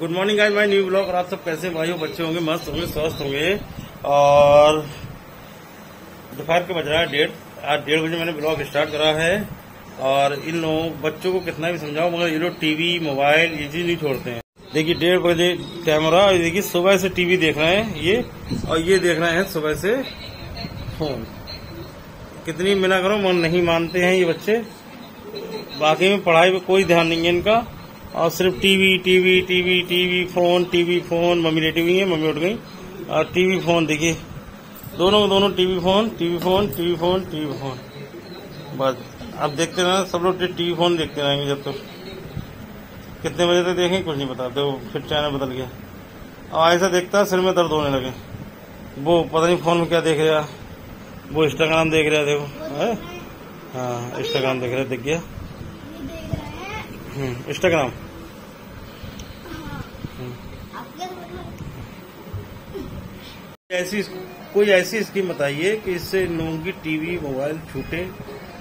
Good morning आज my new blog और आप सब कैसे भाइयों बच्चे होंगे, मस्त होंगे, स्वस्थ होंगे। और दोपहर के बज रहा है डेढ़। आज डेढ़ बजे मैंने ब्लॉग स्टार्ट करा है। और इन लोगों, बच्चों को कितना भी समझाओ मगर ये लोग टीवी मोबाइल ये चीज़ नहीं छोड़ते हैं। देखिए, डेढ़ बजे कैमरा और देखिए, सुबह से टीवी देख रहे हैं ये। और ये देख रहे हैं सुबह से फ़ोन कितनी मिला करो, मन नहीं मानते हैं ये बच्चे। बाकी में पढ़ाई में कोई ध्यान नहीं है इनका। और सिर्फ़ TV TV TV TV phone TV phone mummy लेटी हुई है मम्मी उठ गई। और टीवी फ़ोन देखिए। दोनों दोनों TV phone TV phone TV phone TV phone. बस अब देखते रहना सब लोग टीवी फ़ोन देखते रहेंगे जब तक कितने बजे तक देखें कुछ नहीं बताते वो फिर चैनल बदल गया। और ऐसा देखता सिर में दर्द होने लगे। वो पता नहीं फ़ोन में क्या देख रहा। वो इंस्टाग्राम देख रहा देखो। है? हाँ इंस्टाग्राम देख रहा देख गया। इंस्टाग्राम ऐसी कोई ऐसी स्कीम बताइए कि इससे इन लोगों की टीवी, मोबाइल छूटे।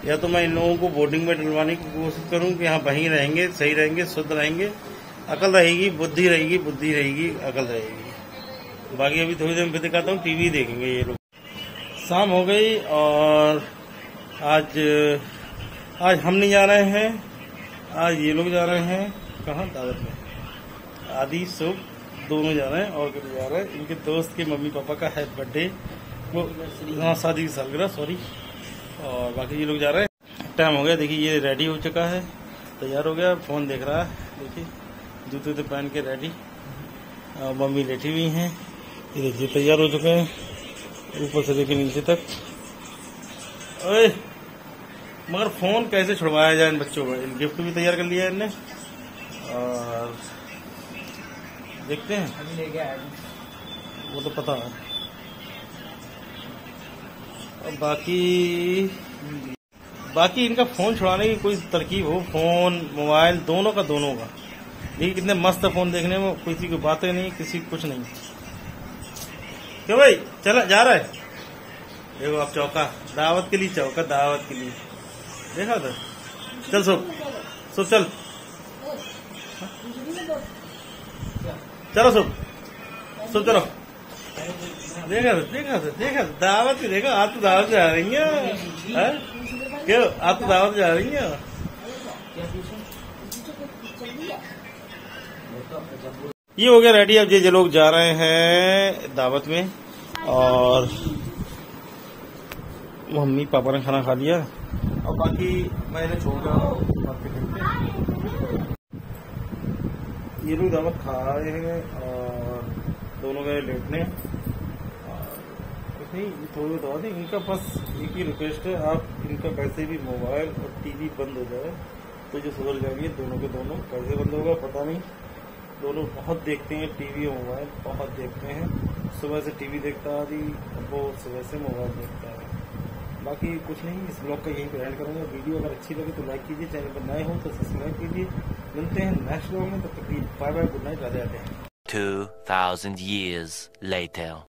या तो मैं इन लोगों को बोर्डिंग में डलवाने की कोशिश करूँ कि हाँ वहीं रहेंगे, सही रहेंगे, शुद्ध रहेंगे। अकल रहेगी, बुद्धि रहेगी बुद्धि रहेगी, अकल रहेगी। बाकी अभी थोड़ी देर में दिखाता हूँ, टीवी देखेंगे ये लोग। शाम हो गई और आज आज हम नहीं जा रहे हैं। आज ये लोग जा रहे हैं कहाँ? दावत में। आदि शुभ। दोनों जा रहे हैं और कभी जा रहे हैं। इनके दोस्त के मम्मी पापा का है बर्थडे वो हाँ शादी की सालगिरह सॉरी और बाकी ये लोग जा रहे हैं। टाइम हो गया, देखिए ये रेडी हो चुका है। तैयार हो गया फ़ोन देख रहा है। देखिए जूते वूते पहन के रेडी और मम्मी लेटी हुई हैं। ये देखिए, तैयार हो चुके हैं। ऊपर से लेके नीचे तक। अरे मगर फ़ोन कैसे छुड़वाया जाए इन बच्चों को? गिफ्ट भी तैयार कर लिया इनने। और देखते हैं। वो तो पता है। और बाकी बाकी इनका फ़ोन छुड़ाने की कोई तरकीब हो फ़ोन मोबाइल दोनों का दोनों का देखिए कितने मस्त फ़ोन देखने में किसी की बातें नहीं किसी कुछ नहीं। क्यों भाई? चला जा रहा है। देखो आप चौका दावत के लिए चौका दावत के लिए। देखा था चल सो। सुब चल। चलो सुब सुब चलो। देखा था देखा था देखा था दावत ही देखा, आप तो दावत जा रही हैं। क्यों? आप तो दावत जा रही हैं? ये हो गया रेडी, अब ये लोग जा रहे हैं दावत में, और मम्मी पापा ने खाना खा लिया। और बाकी मैंने छोड़ दिया ये लोग दावत खा रहे हैं और दोनों गए लेटने। कुछ नहीं थोड़ी बता दें इनका बस एक ही रिक्वेस्ट है, आप इनका कैसे भी मोबाइल और टीवी बंद हो जाए तो जो सुधर जाएँगे दोनों के दोनों। कैसे बंद होगा, पता नहीं। दोनों बहुत देखते हैं टीवी और मोबाइल, बहुत देखते हैं। सुबह से टीवी देखता है आदि वो सुबह से मोबाइल देखता है। बाकी कुछ नहीं, इस ब्लॉग का यहीं पर एंड करूँगा। वीडियो अगर अच्छी लगे तो लाइक कीजिए, चैनल पर नए हो तो सब्सक्राइब कीजिए। मिलते हैं नेक्स्ट ब्लॉग में तब तक bye bye good night Radhe Radhe 2000 years later